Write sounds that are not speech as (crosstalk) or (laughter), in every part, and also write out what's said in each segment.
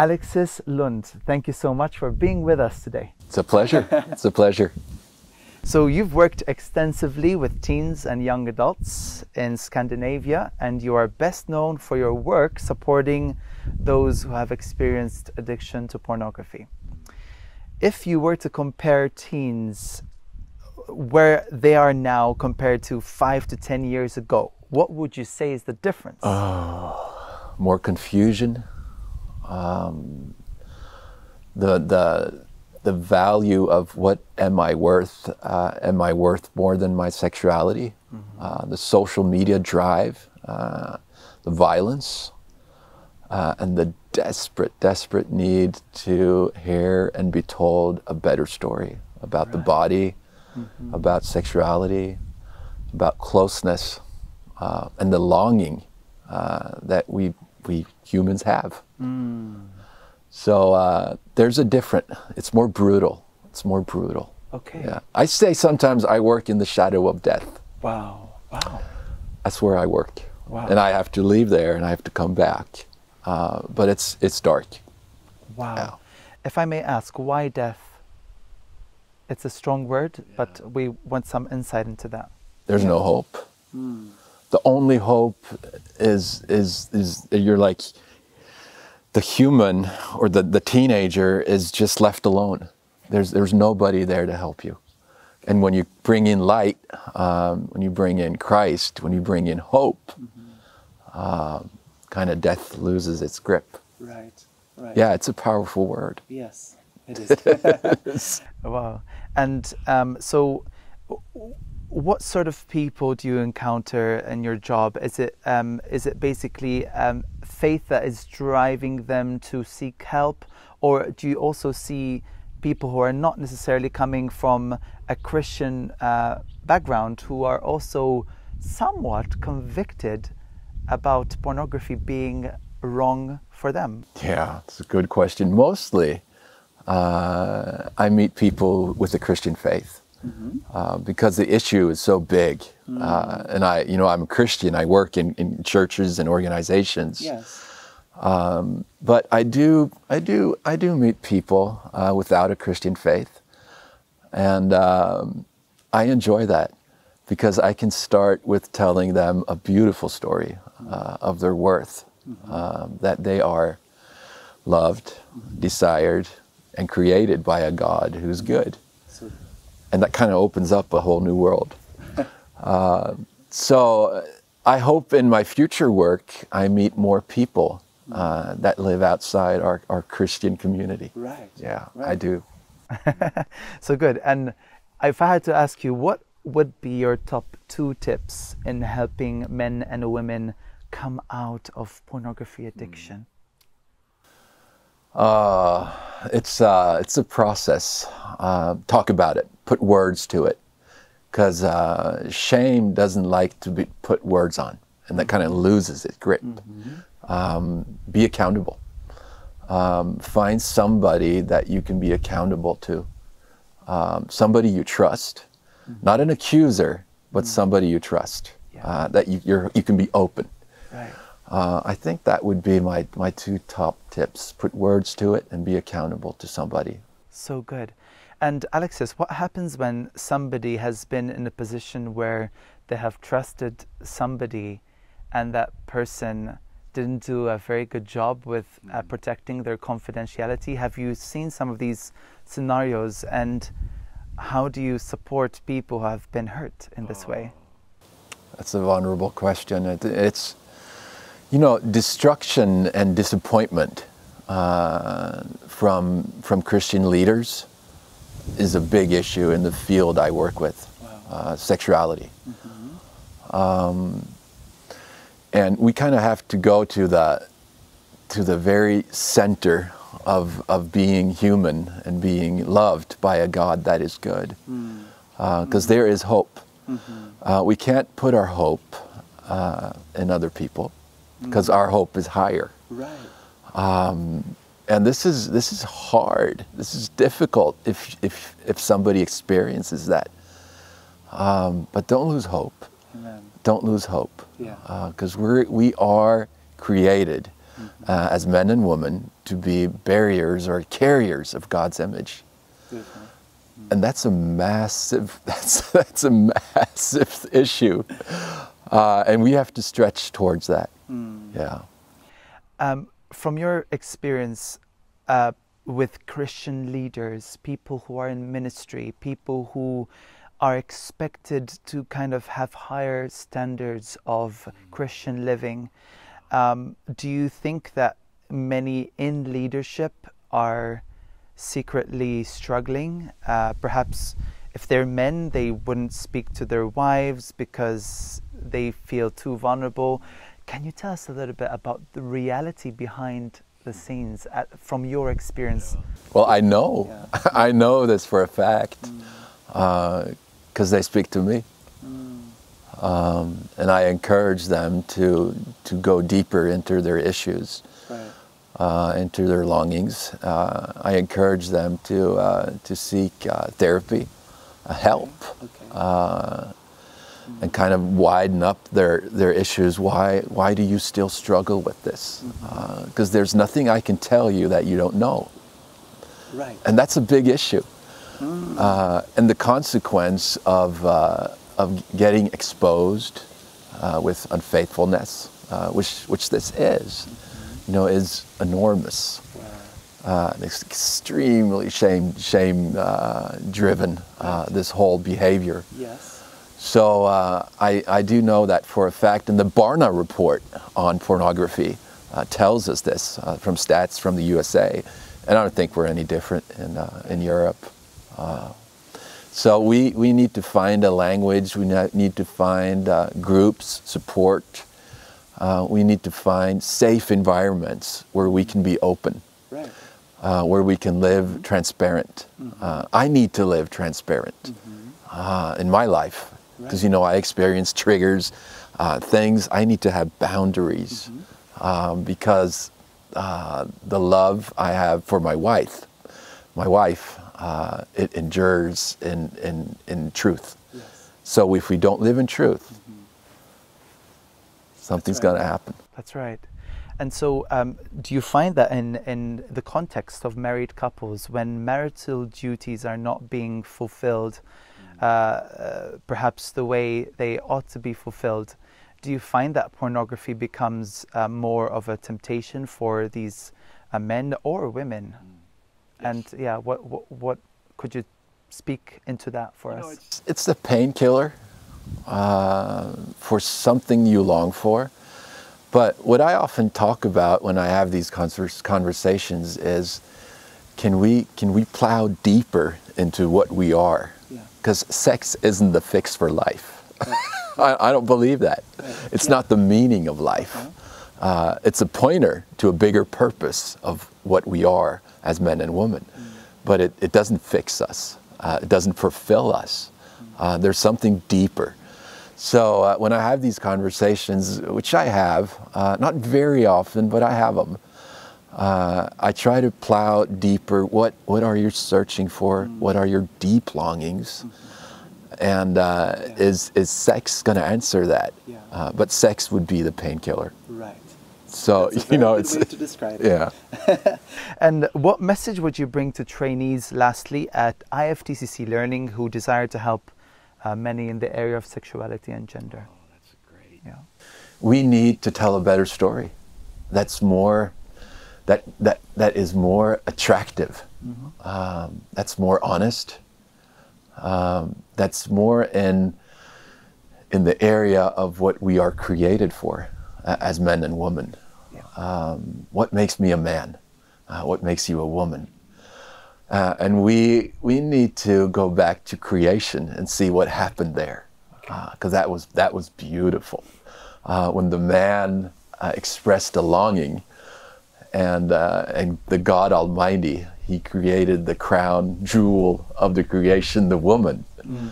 Alexis Lundh, thank you so much for being with us today. It's a pleasure. it's a pleasure. (laughs) So, you've worked extensively with teens and young adults in Scandinavia, and you are best known for your work supporting those who have experienced addiction to pornography. If you were to compare teens where they are now compared to five to 10 years ago, what would you say is the difference? Oh, more confusion. Um, the, the, the value of what am I worth? Uh, am I worth more than my sexuality? Mm-hmm. Uh, the social media drive, uh, the violence, uh, and the desperate, desperate need to hear and be told a better story about right. the body, mm-hmm. about sexuality, about closeness, uh, and the longing uh, that we we humans have. Mm. So uh, there's a different. It's more brutal. It's more brutal. Okay. Yeah. I say sometimes I work in the shadow of death. Wow. Wow. That's where I work. Wow. And I have to leave there and I have to come back. Uh, but it's it's dark. Wow. Yeah. If I may ask, why death? It's a strong word, yeah. but we want some insight into that. There's yeah. no hope. Mm. The only hope is is is you're like the human or the, the teenager is just left alone. There's there's nobody there to help you. And when you bring in light, um, when you bring in Christ, when you bring in hope, mm-hmm. um, kind of death loses its grip. Right, right. Yeah, it's a powerful word. Yes, it is. (laughs) (laughs) wow. And um, so, what sort of people do you encounter in your job? Is it um, is it basically um, faith that is driving them to seek help, or do you also see people who are not necessarily coming from a Christian uh, background who are also somewhat convicted about pornography being wrong for them? Yeah, it's a good question. Mostly, uh, I meet people with a Christian faith. Mm-hmm. Uh, because the issue is so big, mm-hmm. uh, and I, you know, I'm a Christian. I work in, in churches and organizations. Yes. Um, but I do, I do, I do meet people uh, without a Christian faith, and um, I enjoy that because I can start with telling them a beautiful story uh, of their worth, mm-hmm. um, that they are loved, desired, and created by a God who's good. And that kind of opens up a whole new world. (laughs) uh, so I hope in my future work I meet more people uh, that live outside our, our Christian community. Right. Yeah, right. I do. (laughs) so good. And if I had to ask you, what would be your top two tips in helping men and women come out of pornography addiction? Uh, it's uh, it's a process. Uh, talk about it. Put words to it, because uh, shame doesn't like to be put words on, and that kind of loses its grip. Mm-hmm. Um, be accountable. Um, find somebody that you can be accountable to. Um, somebody you trust, mm-hmm. not an accuser, but mm-hmm. somebody you trust. Yeah. Uh, that you you can be open. Right. Uh, I think that would be my, my two top tips. Put words to it and be accountable to somebody. So good. And Alexis, what happens when somebody has been in a position where they have trusted somebody and that person didn't do a very good job with uh, mm-hmm. protecting their confidentiality? Have you seen some of these scenarios and how do you support people who have been hurt in this way? That's a vulnerable question. It, it's you know, destruction and disappointment uh, from from Christian leaders is a big issue in the field I work with, wow. uh, sexuality. Mm-hmm. Um, and we kind of have to go to the to the very center of of being human and being loved by a God that is good, because mm. uh, mm-hmm. there is hope. Mm-hmm. Uh, we can't put our hope uh, in other people because our hope is higher. Right. Um, and this is this is hard. This is difficult if if if somebody experiences that. Um, but don't lose hope. Amen. Don't lose hope. Yeah. Because uh, we're we are created mm-hmm. uh, as men and women to be barriers or carriers of God's image. And that's a massive, (laughs) that's, that's a massive issue. Uh, and we have to stretch towards that. Yeah. Um, from your experience uh, with Christian leaders, people who are in ministry, people who are expected to kind of have higher standards of Christian living, um, do you think that many in leadership are secretly struggling? Uh, perhaps if they're men, they wouldn't speak to their wives because they feel too vulnerable. Can you tell us a little bit about the reality behind the scenes at, from your experience? Well, I know. Yeah. (laughs) I know this for a fact because mm. uh, they speak to me. Mm. Um, and I encourage them to, to go deeper into their issues, right. uh, into their longings. Uh, I encourage them to, uh, to seek uh, therapy, uh, help. Okay. Okay and kind of widen up their, their issues. Why, why do you still struggle with this? Because mm-hmm. uh, there's nothing I can tell you that you don't know. Right. And that's a big issue. Mm. Uh, and the consequence of, uh, of getting exposed uh, with unfaithfulness, uh, which, which this is, mm-hmm. you know, is enormous. Uh, it's extremely shame, shame driven, this whole behavior. Yes. So uh, I, I, do know that for a fact, and the Barna report on pornography uh, tells us this uh, from stats from the USA, and I don't think we're any different in, uh, in Europe. Uh, so we, we need to find a language, we need to find uh, groups, support, we need to find safe environments where we can be open. Right. where we can live transparent. Mm-hmm. I need to live transparent mm-hmm. in my life because you know I experience triggers, uh, things. I need to have boundaries mm-hmm. um, because uh, the love I have for my wife, my wife, uh, it endures in in in truth. Yes. So if we don't live in truth, mm-hmm. something's right. going to happen. That's right. And so, um, do you find that in, in the context of married couples, when marital duties are not being fulfilled, uh, uh, perhaps the way they ought to be fulfilled, do you find that pornography becomes uh, more of a temptation for these uh, men or women? Mm. Yes. And yeah, what, what, what could you speak into that for you us? Know, it's, it's the painkiller uh, for something you long for. But what I often talk about when I have these conversations is can we, can we plow deeper into what we are? Because sex isn't the fix for life. (laughs) I, I, don't believe that. It's yeah. not the meaning of life. Uh, it's a pointer to a bigger purpose of what we are as men and women. Mm. But it, it doesn't fix us, uh, it doesn't fulfill us. Mm. Uh, there's something deeper. So uh, when I have these conversations, which I have, uh, not very often, but I have them, uh, I try to plow deeper. What what are you searching for? Mm. What are your deep longings? Mm-hmm. And uh, yeah. is is sex going to answer that? Yeah. Uh, but sex would be the painkiller. Right. So (laughs) you know, it's way to describe it. yeah. it. (laughs) and what message would you bring to trainees, lastly, at IFTCC Learning who desire to help uh, many in the area of sexuality and gender? Oh, that's great. Yeah. We need to tell a better story. That's more that that that is more attractive. Mm-hmm. Um, that's more honest. Um, that's more in in the area of what we are created for uh, as men and women. Yeah. Um, what makes me a man? Uh, what makes you a woman? Uh, and we we need to go back to creation and see what happened there, because okay. Uh, that was that was beautiful. Uh, when the man uh, expressed a longing and uh, and the God Almighty, He created the crown jewel of the creation, the woman, mm.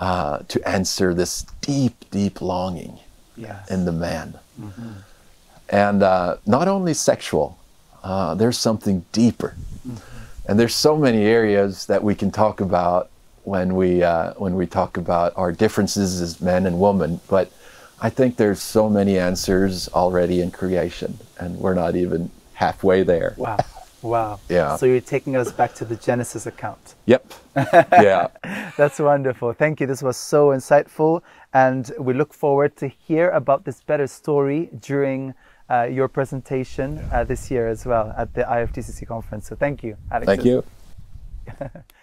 uh, to answer this deep, deep longing yes. in the man, mm-hmm. and uh, not only sexual. Uh, there's something deeper, mm-hmm. and there's so many areas that we can talk about when we uh, when we talk about our differences as men and women, but I think there's so many answers already in creation, and we're not even halfway there. Wow. Wow. Yeah. So you're taking us back to the Genesis account. Yep. (laughs) yeah. That's wonderful. Thank you. This was so insightful. And we look forward to hear about this better story during uh, your presentation uh, this year as well at the IFTCC conference. So thank you, Alex. Thank you. (laughs)